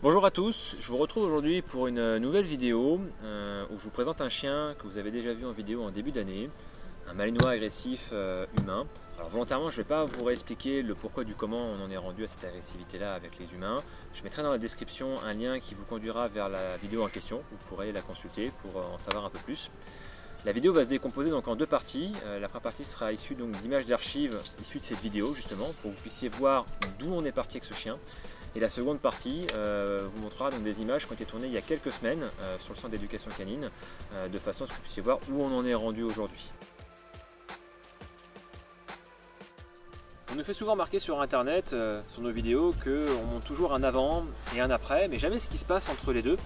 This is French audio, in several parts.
Bonjour à tous, je vous retrouve aujourd'hui pour une nouvelle vidéo euh, où je vous présente un chien que vous avez déjà vu en vidéo en début d'année, un malinois agressif euh, humain. Alors volontairement je ne vais pas vous réexpliquer le pourquoi du comment on en est rendu à cette agressivité là avec les humains. Je mettrai dans la description un lien qui vous conduira vers la vidéo en question, vous pourrez la consulter pour euh, en savoir un peu plus. La vidéo va se décomposer donc en deux parties. la première partie sera issue d'images d'archives issues de cette vidéo justement pour que vous puissiez voir d'où on est parti avec ce chien. Et la seconde partie euh, vous montrera donc des images qui ont été tournées il y a quelques semaines euh, sur le centre d'éducation canine, euh, de façon à ce que vous puissiez voir où on en est rendu aujourd'hui. On nous fait souvent remarquer sur internet, sur nos vidéos, qu'on montre toujours un avant et un après, mais jamais ce qui se passe entre les deux.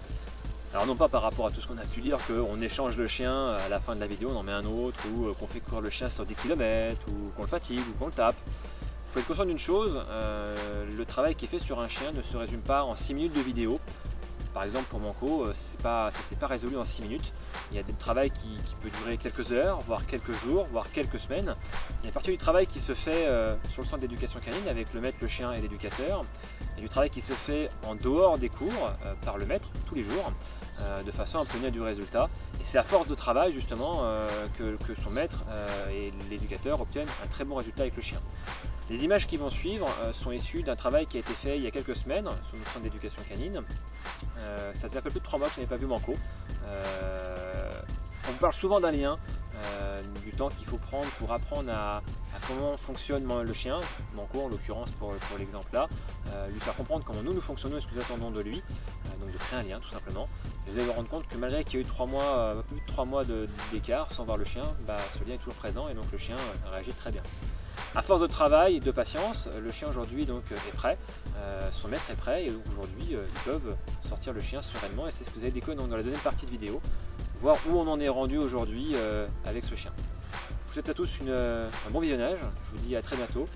Alors non pas par rapport à tout ce qu'on a pu dire, qu'on échange le chien à la fin de la vidéo, on en met un autre, ou qu'on fait courir le chien sur des kilomètres, ou qu'on le fatigue, ou qu'on le tape. Il faut être conscient d'une chose, euh, le travail qui est fait sur un chien ne se résume pas en 6 minutes de vidéo. Par exemple pour Manco, euh, pas, ça ne s'est pas résolu en 6 minutes. Il y a des travail qui, peut durer quelques heures, voire quelques jours, voire quelques semaines. Il y a partie du travail qui se fait euh, sur le centre d'éducation canine avec le maître, le chien et l'éducateur. Il y a du travail qui se fait en dehors des cours par le maître tous les jours de façon à obtenir du résultat. Et c'est à force de travail justement que, son maître et l'éducateur obtiennent un très bon résultat avec le chien. Les images qui vont suivre euh, sont issues d'un travail qui a été fait il y a quelques semaines sur notre centre d'éducation canine. Euh, ça faisait un peu plus de trois mois que je n'avais pas vu Manco. Euh, on parle souvent d'un lien, du temps qu'il faut prendre pour apprendre à, comment fonctionne le chien, Manco en l'occurrence pour, l'exemple là, lui faire comprendre comment nous nous fonctionnons et ce que nous attendons de lui, donc de créer un lien tout simplement. Et vous allez vous rendre compte que malgré qu'il y a eu trois mois, plus de trois mois d'écart sans voir le chien, bah, ce lien est toujours présent et donc le chien réagit très bien. À force de travail et de patience, le chien aujourd'hui donc est prêt, euh, son maître est prêt et aujourd'hui euh, ils peuvent sortir le chien sereinement et c'est ce que vous avez découvert dans la deuxième partie de vidéo, voir où on en est rendu aujourd'hui euh, avec ce chien. Je vous souhaite à tous un bon visionnage, je vous dis à très bientôt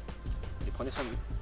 et prenez soin de vous.